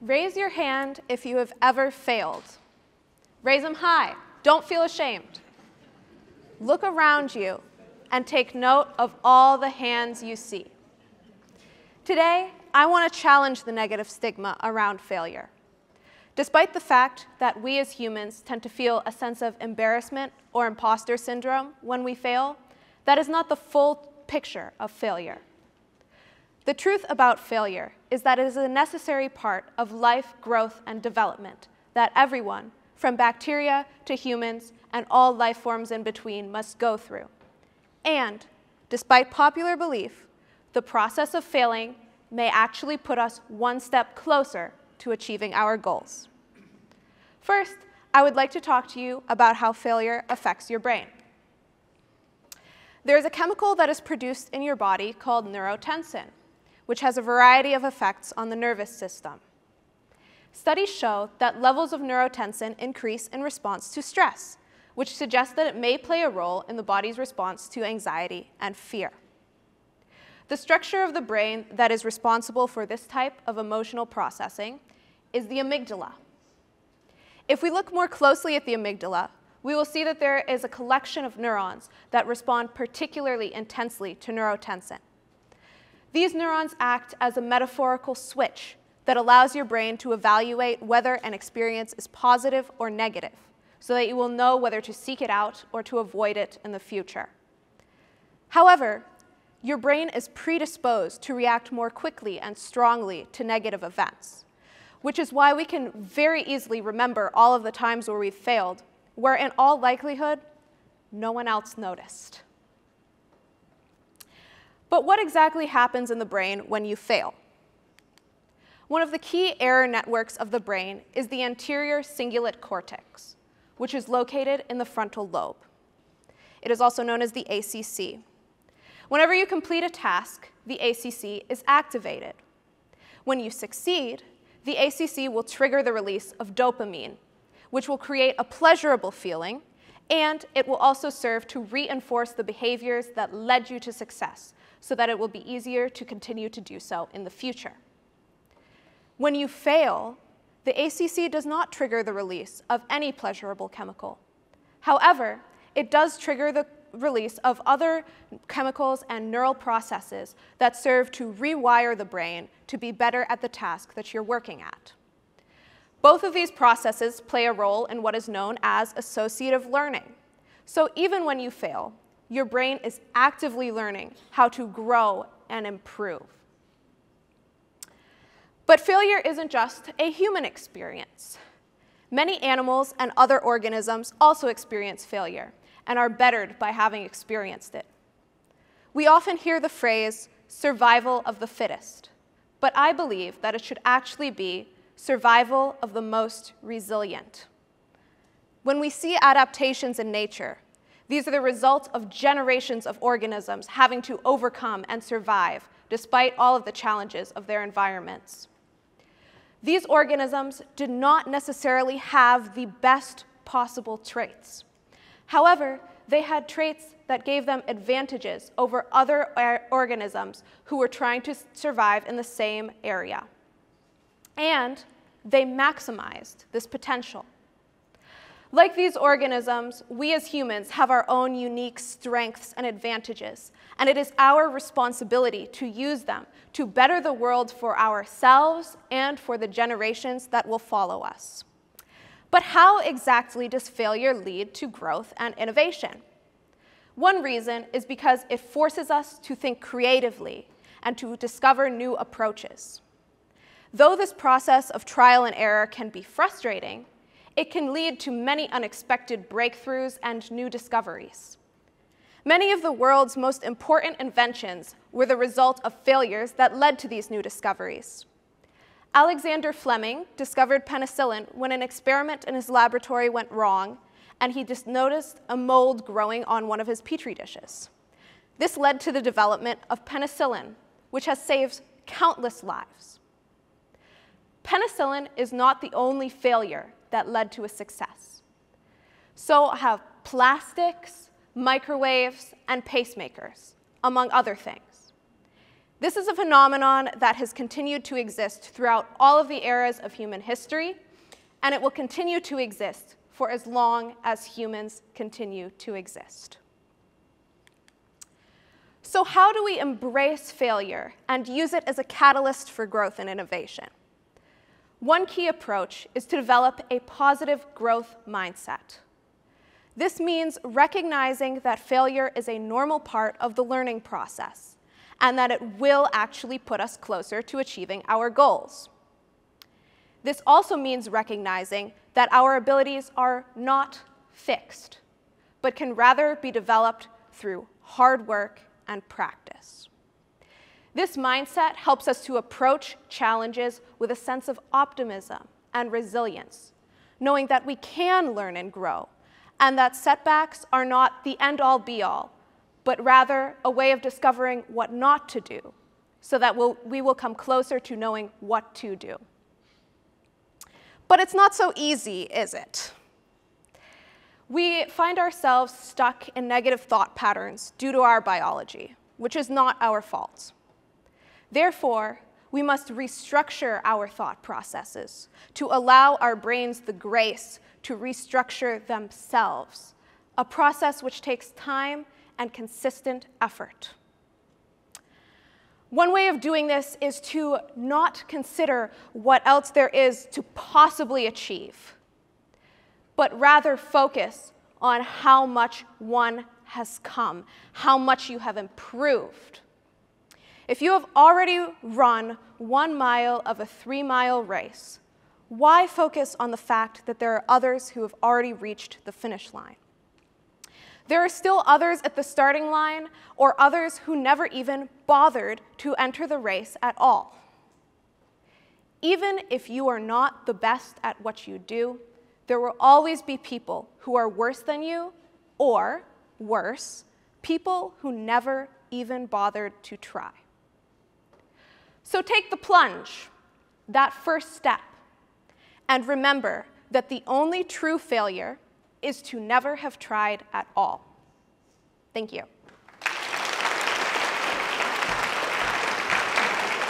Raise your hand if you have ever failed. Raise them high. Don't feel ashamed. Look around you and take note of all the hands you see. Today, I want to challenge the negative stigma around failure. Despite the fact that we as humans tend to feel a sense of embarrassment or imposter syndrome when we fail, that is not the full picture of failure. The truth about failure is that it is a necessary part of life growth and development that everyone, from bacteria to humans and all life forms in between, must go through. And, despite popular belief, the process of failing may actually put us one step closer to achieving our goals. First, I would like to talk to you about how failure affects your brain. There is a chemical that is produced in your body called neurotensin which has a variety of effects on the nervous system. Studies show that levels of neurotensin increase in response to stress, which suggests that it may play a role in the body's response to anxiety and fear. The structure of the brain that is responsible for this type of emotional processing is the amygdala. If we look more closely at the amygdala, we will see that there is a collection of neurons that respond particularly intensely to neurotensin. These neurons act as a metaphorical switch that allows your brain to evaluate whether an experience is positive or negative, so that you will know whether to seek it out or to avoid it in the future. However, your brain is predisposed to react more quickly and strongly to negative events, which is why we can very easily remember all of the times where we've failed, where in all likelihood, no one else noticed. But what exactly happens in the brain when you fail? One of the key error networks of the brain is the anterior cingulate cortex, which is located in the frontal lobe. It is also known as the ACC. Whenever you complete a task, the ACC is activated. When you succeed, the ACC will trigger the release of dopamine, which will create a pleasurable feeling, and it will also serve to reinforce the behaviors that led you to success, so that it will be easier to continue to do so in the future. When you fail, the ACC does not trigger the release of any pleasurable chemical. However, it does trigger the release of other chemicals and neural processes that serve to rewire the brain to be better at the task that you're working at. Both of these processes play a role in what is known as associative learning. So even when you fail, your brain is actively learning how to grow and improve. But failure isn't just a human experience. Many animals and other organisms also experience failure and are bettered by having experienced it. We often hear the phrase survival of the fittest, but I believe that it should actually be survival of the most resilient. When we see adaptations in nature, these are the results of generations of organisms having to overcome and survive despite all of the challenges of their environments. These organisms did not necessarily have the best possible traits. However, they had traits that gave them advantages over other organisms who were trying to survive in the same area. And they maximized this potential. Like these organisms, we as humans have our own unique strengths and advantages, and it is our responsibility to use them to better the world for ourselves and for the generations that will follow us. But how exactly does failure lead to growth and innovation? One reason is because it forces us to think creatively and to discover new approaches. Though this process of trial and error can be frustrating, it can lead to many unexpected breakthroughs and new discoveries. Many of the world's most important inventions were the result of failures that led to these new discoveries. Alexander Fleming discovered penicillin when an experiment in his laboratory went wrong and he just noticed a mold growing on one of his petri dishes. This led to the development of penicillin, which has saved countless lives. Penicillin is not the only failure that led to a success. So have plastics, microwaves, and pacemakers, among other things. This is a phenomenon that has continued to exist throughout all of the eras of human history, and it will continue to exist for as long as humans continue to exist. So, how do we embrace failure and use it as a catalyst for growth and innovation? One key approach is to develop a positive growth mindset. This means recognizing that failure is a normal part of the learning process and that it will actually put us closer to achieving our goals. This also means recognizing that our abilities are not fixed, but can rather be developed through hard work and practice. This mindset helps us to approach challenges with a sense of optimism and resilience, knowing that we can learn and grow, and that setbacks are not the end all be all, but rather a way of discovering what not to do, so that we'll, we will come closer to knowing what to do. But it's not so easy, is it? We find ourselves stuck in negative thought patterns due to our biology, which is not our fault. Therefore, we must restructure our thought processes to allow our brains the grace to restructure themselves, a process which takes time and consistent effort. One way of doing this is to not consider what else there is to possibly achieve, but rather focus on how much one has come, how much you have improved. If you have already run one mile of a three mile race, why focus on the fact that there are others who have already reached the finish line? There are still others at the starting line or others who never even bothered to enter the race at all. Even if you are not the best at what you do, there will always be people who are worse than you, or worse, people who never even bothered to try. So take the plunge, that first step, and remember that the only true failure is to never have tried at all. Thank you.